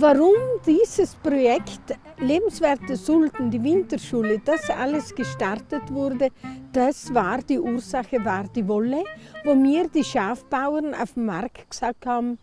Warum dieses Projekt Lebenswerte Sulten, die Winterschule, das alles gestartet wurde, das war die Ursache, war die Wolle, wo mir die Schafbauern auf dem Markt gesagt haben,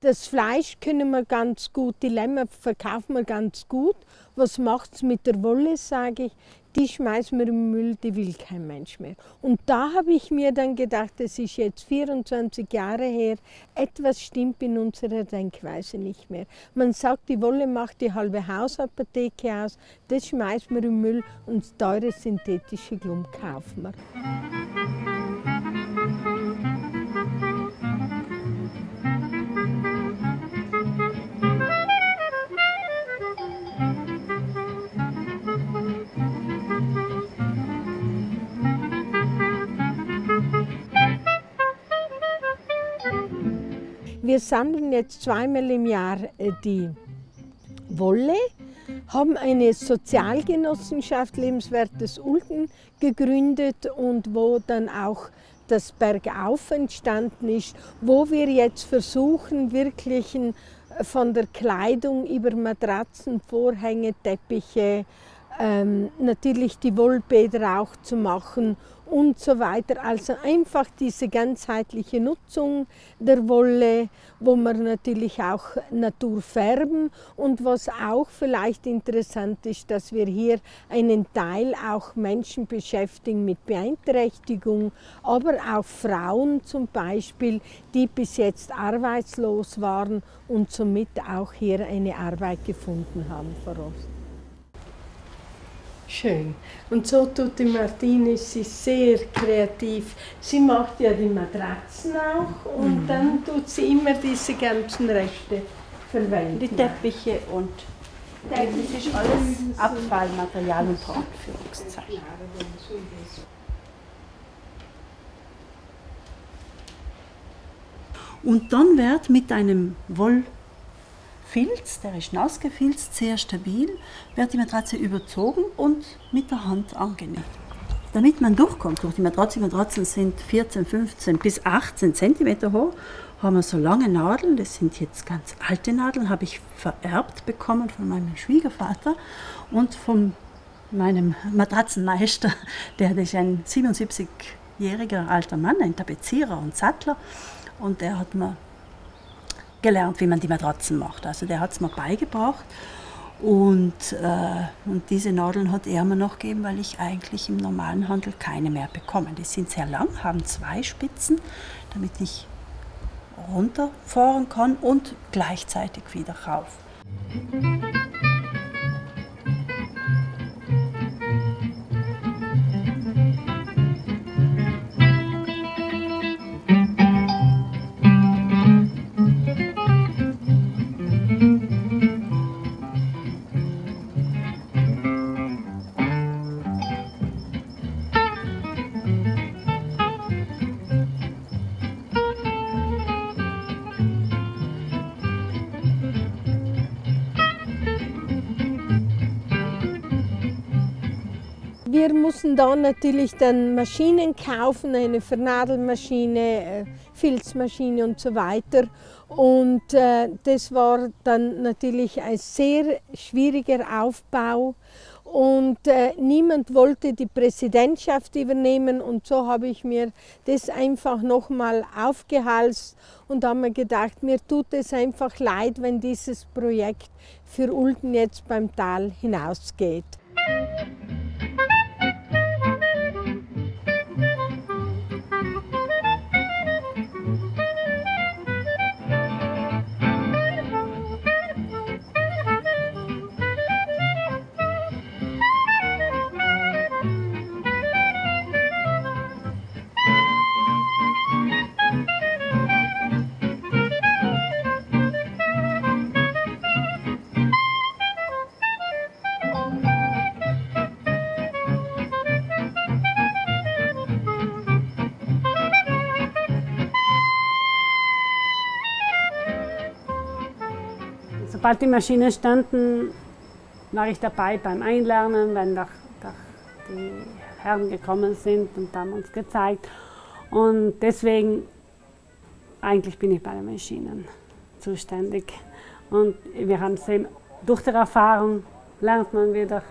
das Fleisch können wir ganz gut, die Lämmer verkaufen wir ganz gut. Was macht es mit der Wolle, sage ich die schmeißen wir im Müll, die will kein Mensch mehr. Und da habe ich mir dann gedacht, das ist jetzt 24 Jahre her, etwas stimmt in unserer Denkweise nicht mehr. Man sagt, die Wolle macht die halbe Hausapotheke aus, das schmeißen wir im Müll und teure synthetische Glum kaufen wir. Wir sammeln jetzt zweimal im Jahr äh, die Wolle, haben eine Sozialgenossenschaft Lebenswertes Ulten gegründet und wo dann auch das Bergauf entstanden ist, wo wir jetzt versuchen, wirklich äh, von der Kleidung über Matratzen, Vorhänge, Teppiche, ähm, natürlich die Wollbäder auch zu machen und so weiter. Also einfach diese ganzheitliche Nutzung der Wolle, wo wir natürlich auch Natur färben und was auch vielleicht interessant ist, dass wir hier einen Teil auch Menschen beschäftigen mit Beeinträchtigung, aber auch Frauen zum Beispiel, die bis jetzt arbeitslos waren und somit auch hier eine Arbeit gefunden haben vor Ort. Schön. Und so tut die Martine, sie ist sehr kreativ. Sie macht ja die Matratzen auch und mhm. dann tut sie immer diese ganzen Rechte verwenden. Die Teppiche und das ist alles Abfallmaterial und Anführungszeichen. Und dann wird mit einem Woll Filz, der ist nassgefilzt, sehr stabil, wird die Matratze überzogen und mit der Hand angenäht. Damit man durchkommt durch die Matratze, die Matratzen sind 14, 15 bis 18 cm hoch, haben wir so lange Nadeln, das sind jetzt ganz alte Nadeln, habe ich vererbt bekommen von meinem Schwiegervater und von meinem Matratzenmeister, der ist ein 77-jähriger alter Mann, ein Tapezierer und Sattler und der hat mir gelernt, wie man die Matratzen macht. Also der hat es mir beigebracht. Und, äh, und diese Nadeln hat er mir noch gegeben, weil ich eigentlich im normalen Handel keine mehr bekomme. Die sind sehr lang, haben zwei Spitzen, damit ich runterfahren kann und gleichzeitig wieder rauf. Wir mussten dann natürlich dann Maschinen kaufen, eine Vernadelmaschine, äh, Filzmaschine und so weiter. Und äh, das war dann natürlich ein sehr schwieriger Aufbau. Und äh, niemand wollte die Präsidentschaft übernehmen und so habe ich mir das einfach nochmal aufgehalst und habe mir gedacht, mir tut es einfach leid, wenn dieses Projekt für Ulten jetzt beim Tal hinausgeht. Sobald die Maschinen standen, war ich dabei beim Einlernen, wenn doch, doch die Herren gekommen sind und haben uns gezeigt. Und deswegen, eigentlich bin ich bei den Maschinen zuständig. Und wir haben sehen, durch die Erfahrung lernt man wieder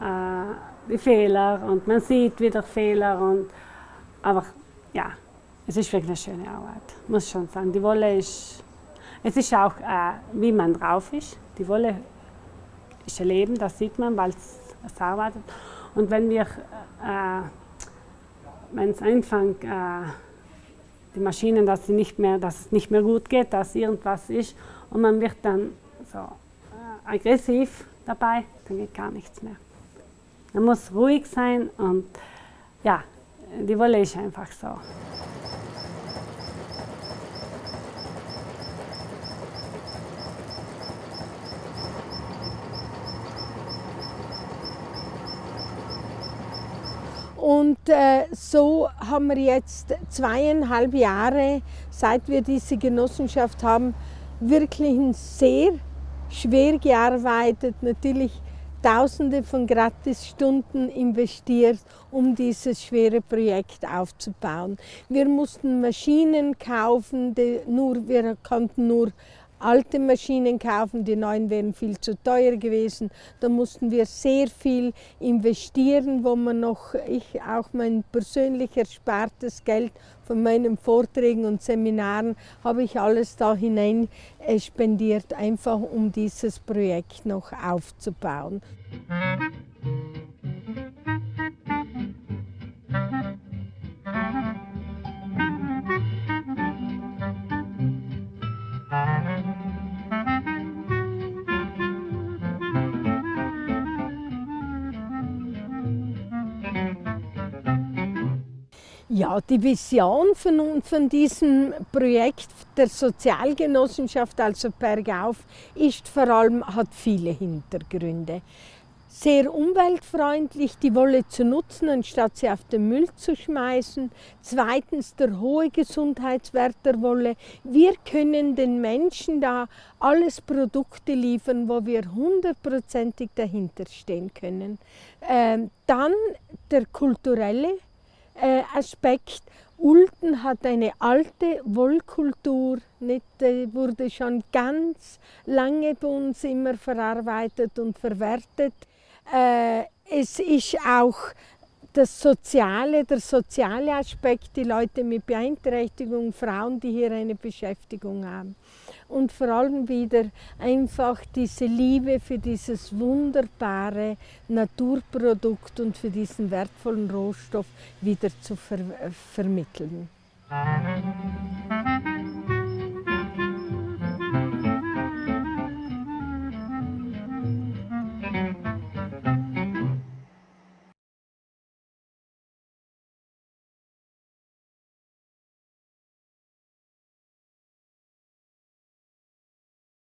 äh, die Fehler und man sieht wieder Fehler. Und, aber ja, es ist wirklich eine schöne Arbeit, muss ich schon sagen. Die Wolle ist, es ist auch, äh, wie man drauf ist. Die Wolle ist ein Leben, das sieht man, weil es arbeitet. Und wenn wir, äh, wenn es anfängt, äh, die Maschinen, dass, sie nicht mehr, dass es nicht mehr gut geht, dass irgendwas ist und man wird dann so äh, aggressiv dabei, dann geht gar nichts mehr. Man muss ruhig sein und ja, die Wolle ist einfach so. Und äh, so haben wir jetzt zweieinhalb Jahre, seit wir diese Genossenschaft haben, wirklich sehr schwer gearbeitet, natürlich Tausende von Gratisstunden investiert, um dieses schwere Projekt aufzubauen. Wir mussten Maschinen kaufen, nur, wir konnten nur alte Maschinen kaufen, die neuen wären viel zu teuer gewesen. Da mussten wir sehr viel investieren, wo man noch, ich auch mein persönlich erspartes Geld von meinen Vorträgen und Seminaren habe ich alles da hinein äh, spendiert, einfach um dieses Projekt noch aufzubauen. Ja, die Vision von, von diesem Projekt der Sozialgenossenschaft, also Bergauf, ist vor allem, hat viele Hintergründe. Sehr umweltfreundlich, die Wolle zu nutzen, anstatt sie auf den Müll zu schmeißen. Zweitens der hohe Gesundheitswert der Wolle. Wir können den Menschen da alles Produkte liefern, wo wir hundertprozentig dahinter stehen können. Ähm, dann der kulturelle Aspekt. Ulten hat eine alte Wollkultur, nicht, äh, wurde schon ganz lange bei uns immer verarbeitet und verwertet. Äh, es ist auch das Soziale, der soziale Aspekt, die Leute mit Beeinträchtigung, Frauen, die hier eine Beschäftigung haben. Und vor allem wieder einfach diese Liebe für dieses wunderbare Naturprodukt und für diesen wertvollen Rohstoff wieder zu ver vermitteln.